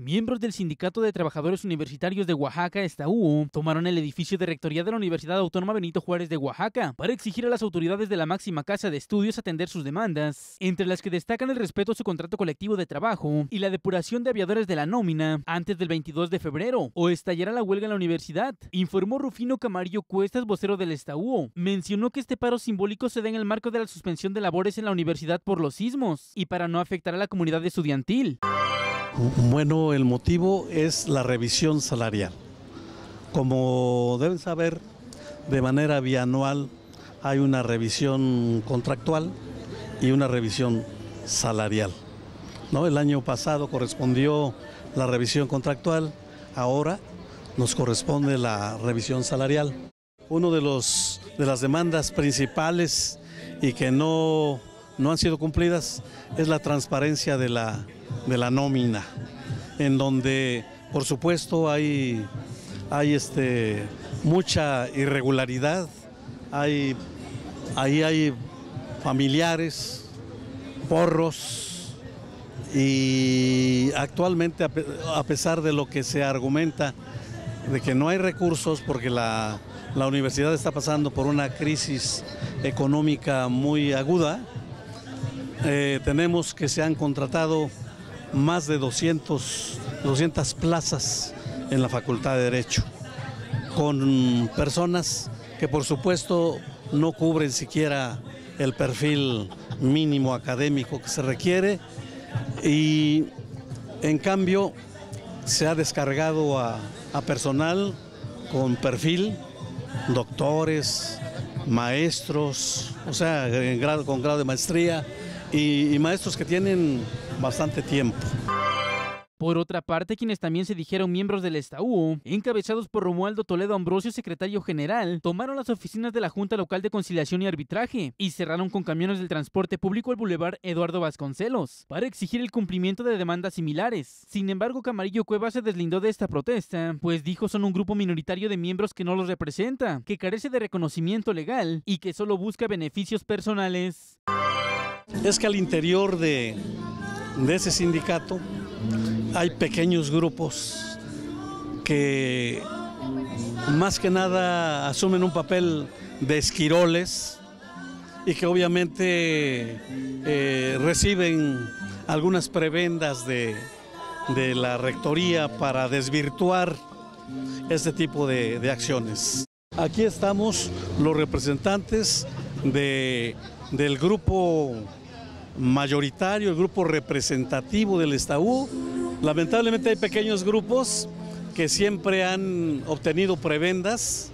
Miembros del Sindicato de Trabajadores Universitarios de Oaxaca, ESTAU, tomaron el edificio de rectoría de la Universidad Autónoma Benito Juárez de Oaxaca para exigir a las autoridades de la máxima casa de estudios atender sus demandas, entre las que destacan el respeto a su contrato colectivo de trabajo y la depuración de aviadores de la nómina antes del 22 de febrero o estallará la huelga en la universidad, informó Rufino Camarillo Cuestas, vocero del ESTAU. Mencionó que este paro simbólico se da en el marco de la suspensión de labores en la universidad por los sismos y para no afectar a la comunidad estudiantil. Bueno, el motivo es la revisión salarial. Como deben saber, de manera bianual hay una revisión contractual y una revisión salarial. ¿no? El año pasado correspondió la revisión contractual, ahora nos corresponde la revisión salarial. Uno de, los, de las demandas principales y que no, no han sido cumplidas es la transparencia de la de la nómina, en donde por supuesto hay, hay este, mucha irregularidad, hay, ahí hay familiares, porros, y actualmente a pesar de lo que se argumenta de que no hay recursos porque la, la universidad está pasando por una crisis económica muy aguda, eh, tenemos que se han contratado más de 200, 200 plazas en la Facultad de Derecho, con personas que por supuesto no cubren siquiera el perfil mínimo académico que se requiere y en cambio se ha descargado a, personal con perfil, doctores, maestros, o sea, grado, con grado de maestría y maestros que tienen bastante tiempo. Por otra parte, quienes también se dijeron miembros del ESTAU, encabezados por Romualdo Toledo Ambrosio, secretario general, tomaron las oficinas de la Junta Local de Conciliación y Arbitraje y cerraron con camiones del transporte público el bulevar Eduardo Vasconcelos para exigir el cumplimiento de demandas similares. Sin embargo, Camarillo Cueva se deslindó de esta protesta, pues dijo son un grupo minoritario de miembros que no los representa, que carece de reconocimiento legal y que solo busca beneficios personales. Es que al interior de ese sindicato hay pequeños grupos que más que nada asumen un papel de esquiroles y que obviamente eh, reciben algunas prebendas de, la rectoría para desvirtuar este tipo de acciones. Aquí estamos los representantes de, del grupo mayoritario, el grupo representativo del Estaú. Lamentablemente hay pequeños grupos que siempre han obtenido prebendas,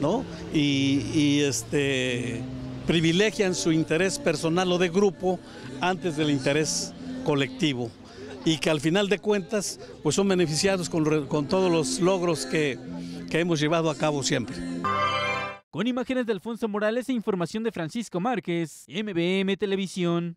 ¿no? Y, este, privilegian su interés personal o de grupo antes del interés colectivo y que al final de cuentas pues son beneficiados con, con todos los logros que, que hemos llevado a cabo siempre. Con imágenes de Alfonso Morales e información de Francisco Márquez, MBM Televisión.